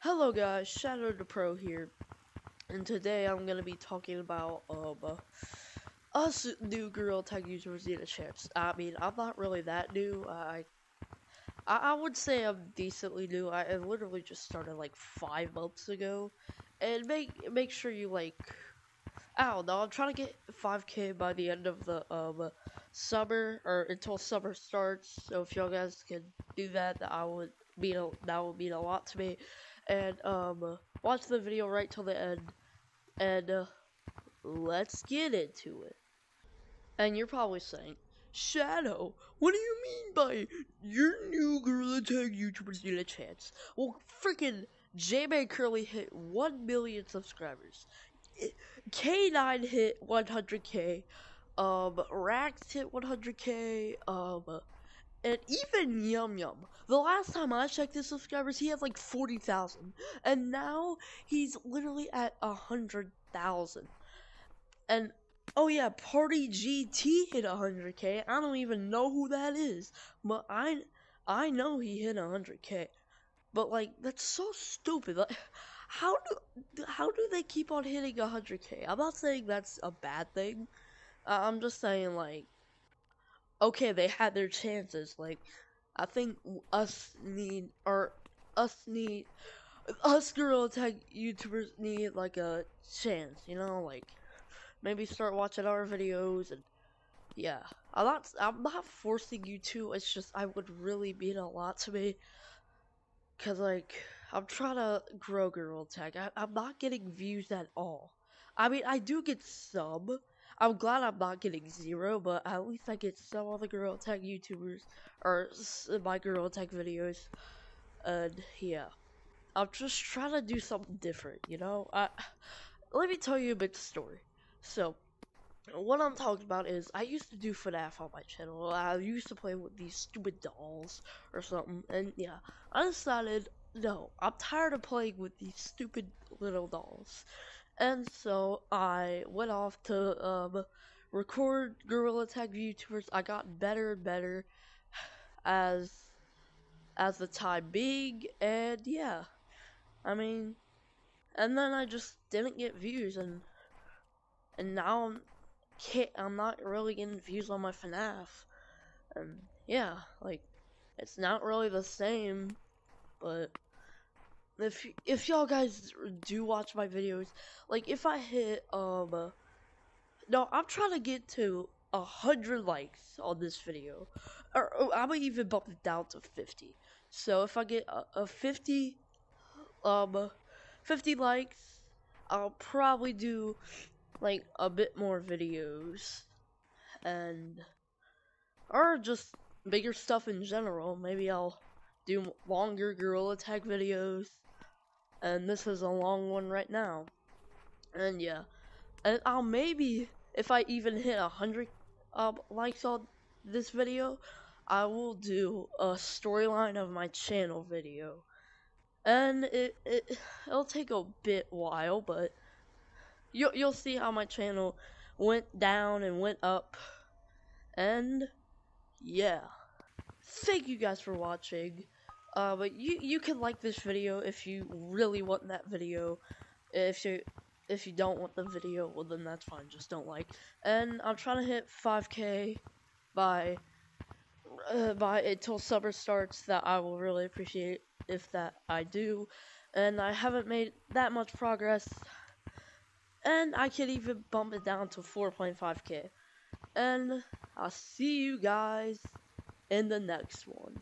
Hello guys, Shadow the Pro here, and today I'm gonna be talking about um us new Gorilla Tag users need a chance. I mean, I'm not really that new. I I, I would say I'm decently new. I, I literally just started like five months ago, and make make sure you like. I don't know. I'm trying to get 5k by the end of the um summer or until summer starts. So if y'all guys can do that, that I would mean a, that would mean a lot to me and um, watch the video right till the end, and uh, let's get into it. And you're probably saying, Shadow, what do you mean by your new Gorilla Tag YouTubers need a chance? Well, freaking J-Man Curly hit 1 million subscribers. K9 hit 100k. Um, Rax hit 100k. Um, and even Yum Yum, the last time I checked his subscribers, he had like 40,000. And now he's literally at 100,000. And oh yeah, Party GT hit 100k. I don't even know who that is. But I I know he hit 100k. But like that's so stupid. Like how do how do they keep on hitting 100k? I'm not saying that's a bad thing. I'm just saying like okay, they had their chances. Like, I think us need, or us need, us Gorilla Tag YouTubers need like a chance, you know, like maybe start watching our videos and yeah. I'm not, I'm not forcing you to. It's just I would really mean a lot to me, cause like I'm trying to grow Gorilla Tag. I, I'm not getting views at all. I mean, I do get some I'm glad I'm not getting zero, but at least I get some other Gorilla Tag YouTubers or my Gorilla Tag videos. And yeah, I'm just trying to do something different, you know. I, let me tell you a bit story. So, what I'm talking about is I used to do FNAF on my channel. I used to play with these stupid dolls or something, and yeah, I decided no, I'm tired of playing with these stupid little dolls. And so I went off to um, record Gorilla Tag VTubers. I got better and better as as the time being, and yeah, I mean, and then I just didn't get views, and and now I'm can't, I'm not really getting views on my FNAF, and yeah, like it's not really the same, but if if y'all guys do watch my videos, like if I hit um, no, I'm trying to get to a hundred likes on this video, or, or I'm gonna even bump it down to fifty. So if I get a, a fifty, um, fifty likes, I'll probably do like a bit more videos, and or just bigger stuff in general. Maybe I'll do longer Gorilla Tag videos and this is a long one right now. And yeah, and I'll maybe if I even hit a hundred uh, likes on this video, I will do a storyline of my channel video, and it it it'll take a bit while, but you'll you'll see how my channel went down and went up, and yeah. Thank you guys for watching. Uh, but you you can like this video if you really want that video. If you if you don't want the video, well then that's fine. Just don't like. And I'm trying to hit 5K by uh, by until summer starts. That I will really appreciate if that I do. And I haven't made that much progress. And I could even bump it down to 4.5k. And I'll see you guys in the next one.